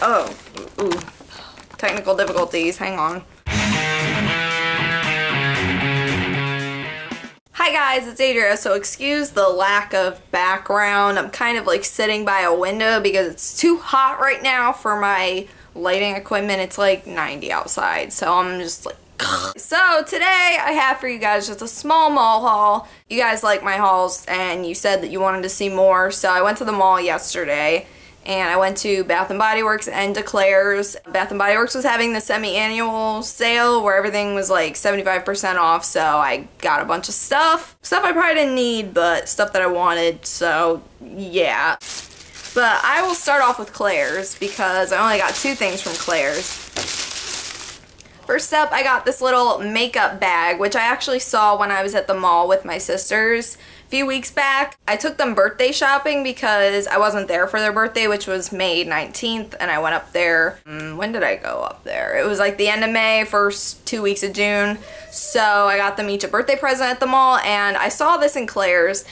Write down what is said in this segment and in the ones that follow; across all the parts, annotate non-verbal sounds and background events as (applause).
Oh, ooh, technical difficulties. Hang on. Hi guys, it's Adria. So excuse the lack of background. I'm kind of like sitting by a window because it's too hot right now for my lighting equipment. It's like 90 outside, so I'm just like (sniffs) so today I have for you guys just a small mall haul. You guys like my hauls and you said that you wanted to see more, so I went to the mall yesterday and I went to Bath & Body Works and Claire's. Bath & Body Works was having the semi-annual sale where everything was like 75% off, so I got a bunch of stuff. Stuff I probably didn't need, but stuff that I wanted, so yeah. But I will start off with Claire's because I only got two things from Claire's. First up, I got this little makeup bag, which I actually saw when I was at the mall with my sisters a few weeks back. I took them birthday shopping because I wasn't there for their birthday, which was May 19th, and I went up there. Um, when did I go up there? It was like the end of May, first two weeks of June. So I got them each a birthday present at the mall, and I saw this in Claire's,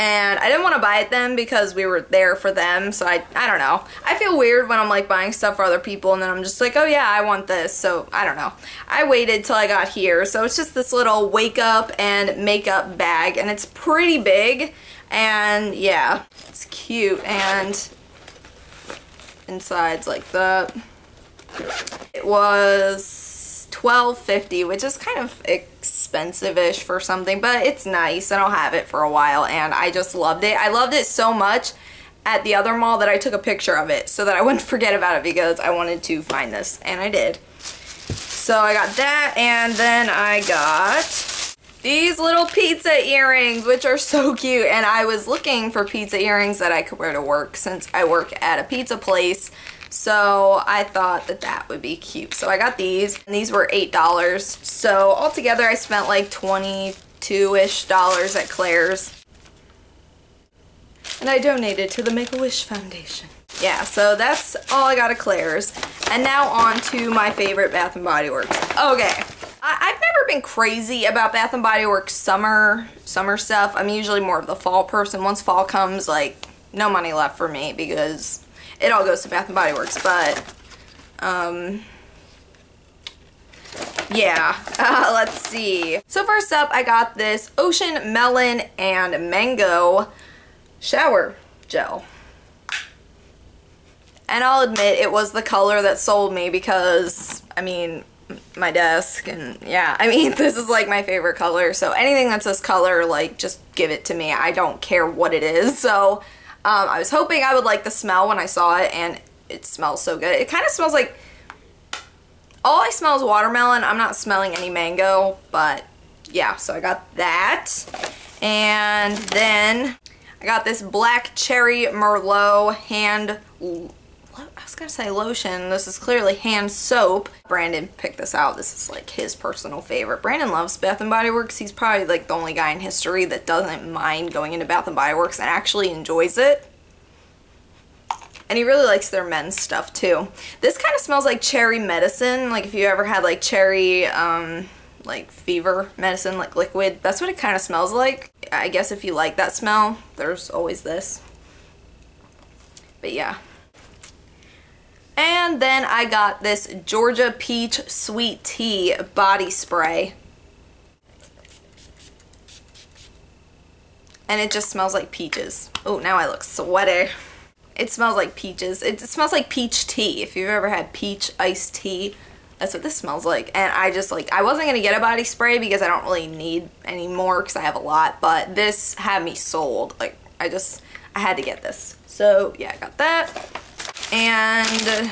and I didn't want to buy it then because we were there for them so I I don't know. I feel weird when I'm like buying stuff for other people and then I'm just like oh yeah I want this so I don't know. I waited till I got here so it's just this little wake up and makeup bag and it's pretty big and yeah it's cute and inside's like that. It was 12.50 which is kind of expensive-ish for something, but it's nice and I'll have it for a while and I just loved it. I loved it so much at the other mall that I took a picture of it so that I (laughs) wouldn't forget about it because I wanted to find this and I did. So I got that and then I got these little pizza earrings which are so cute and I was looking for pizza earrings that I could wear to work since I work at a pizza place so I thought that that would be cute. So I got these, and these were $8. So altogether I spent like 22-ish dollars at Claire's. And I donated to the Make-A-Wish Foundation. Yeah, so that's all I got at Claire's. And now on to my favorite Bath & Body Works. Okay, I have never been crazy about Bath & Body Works summer, summer stuff. I'm usually more of the fall person. Once fall comes, like, no money left for me because it all goes to Bath & Body Works, but, um, yeah, (laughs) uh, let's see. So first up, I got this Ocean Melon and Mango Shower Gel. And I'll admit, it was the color that sold me because, I mean, my desk and yeah I mean (laughs) this is like my favorite color so anything that says color like just give it to me I don't care what it is so um, I was hoping I would like the smell when I saw it, and it smells so good. It kind of smells like, all I smell is watermelon. I'm not smelling any mango, but yeah, so I got that. And then I got this black cherry Merlot hand I was gonna say lotion. This is clearly hand soap. Brandon picked this out. This is like his personal favorite. Brandon loves Bath & Body Works. He's probably like the only guy in history that doesn't mind going into Bath & Body Works and actually enjoys it. And he really likes their men's stuff too. This kind of smells like cherry medicine. Like if you ever had like cherry, um, like fever medicine, like liquid. That's what it kind of smells like. I guess if you like that smell, there's always this. But yeah, and then I got this Georgia Peach Sweet Tea Body Spray. And it just smells like peaches. Oh, now I look sweaty. It smells like peaches. It smells like peach tea. If you've ever had peach iced tea, that's what this smells like. And I just like, I wasn't going to get a body spray because I don't really need any more because I have a lot. But this had me sold. Like, I just, I had to get this. So, yeah, I got that and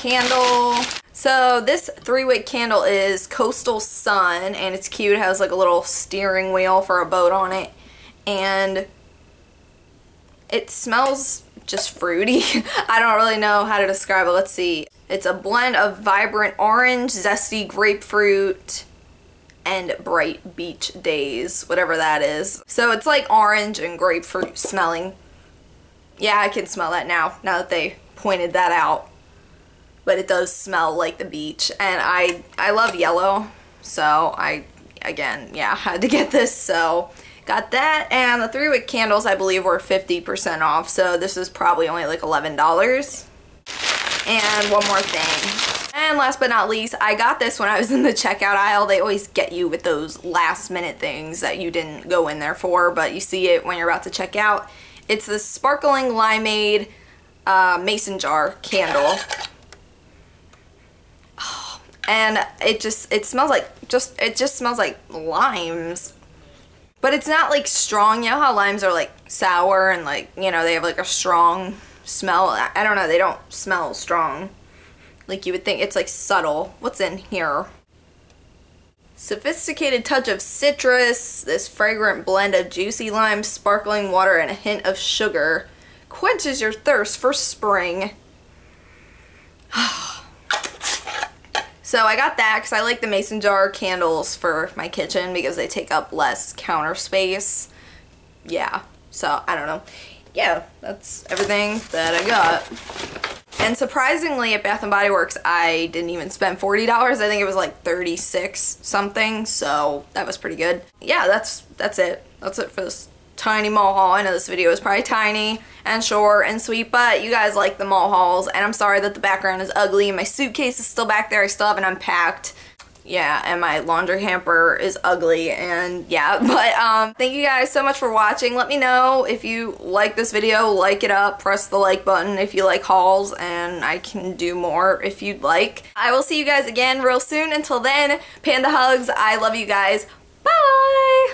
candle. So this three-wick candle is Coastal Sun, and it's cute. It has like a little steering wheel for a boat on it, and it smells just fruity. (laughs) I don't really know how to describe it. Let's see. It's a blend of vibrant orange, zesty grapefruit, and bright beach days, whatever that is. So it's like orange and grapefruit smelling yeah, I can smell that now, now that they pointed that out. But it does smell like the beach. And I, I love yellow, so I, again, yeah, (laughs) had to get this. So got that and the three wick candles I believe were 50% off so this is probably only like $11 and one more thing and last but not least I got this when I was in the checkout aisle they always get you with those last minute things that you didn't go in there for but you see it when you're about to check out it's the sparkling limeade uh, mason jar candle. (sighs) And it just it smells like just it just smells like limes. But it's not like strong. You know how limes are like sour and like you know they have like a strong smell? I don't know. They don't smell strong. Like you would think it's like subtle. What's in here sophisticated touch of citrus this fragrant blend of juicy lime sparkling water and a hint of sugar quenches your thirst for spring (sighs) So I got that because I like the mason jar candles for my kitchen because they take up less counter space. Yeah, so I don't know. Yeah, that's everything that I got. And surprisingly at Bath & Body Works, I didn't even spend $40. I think it was like 36 something, so that was pretty good. Yeah, that's that's it. That's it for this tiny mall haul. I know this video is probably tiny and short and sweet, but you guys like the mall hauls, and I'm sorry that the background is ugly, and my suitcase is still back there, I still haven't unpacked. Yeah, and my laundry hamper is ugly, and yeah, (laughs) but um, thank you guys so much for watching. Let me know if you like this video, like it up, press the like button if you like hauls, and I can do more if you'd like. I will see you guys again real soon. Until then, panda hugs, I love you guys. Bye!